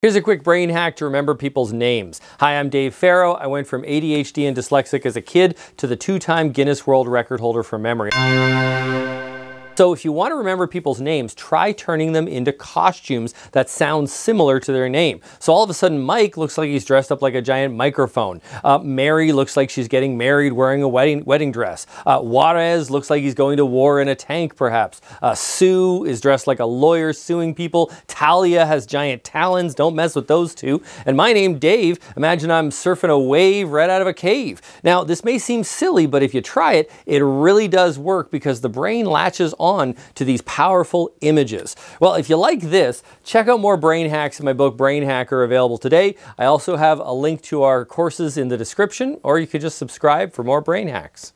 Here's a quick brain hack to remember people's names. Hi, I'm Dave Farrow. I went from ADHD and dyslexic as a kid to the two-time Guinness World Record holder for memory. So if you want to remember people's names, try turning them into costumes that sound similar to their name. So all of a sudden, Mike looks like he's dressed up like a giant microphone. Uh, Mary looks like she's getting married wearing a wedding, wedding dress. Uh, Juarez looks like he's going to war in a tank, perhaps. Uh, Sue is dressed like a lawyer suing people. Talia has giant talons. Don't mess with those two. And my name, Dave, imagine I'm surfing a wave right out of a cave. Now, this may seem silly, but if you try it, it really does work because the brain latches on on to these powerful images. Well, if you like this, check out more brain hacks in my book, Brainhacker, available today. I also have a link to our courses in the description, or you could just subscribe for more brain hacks.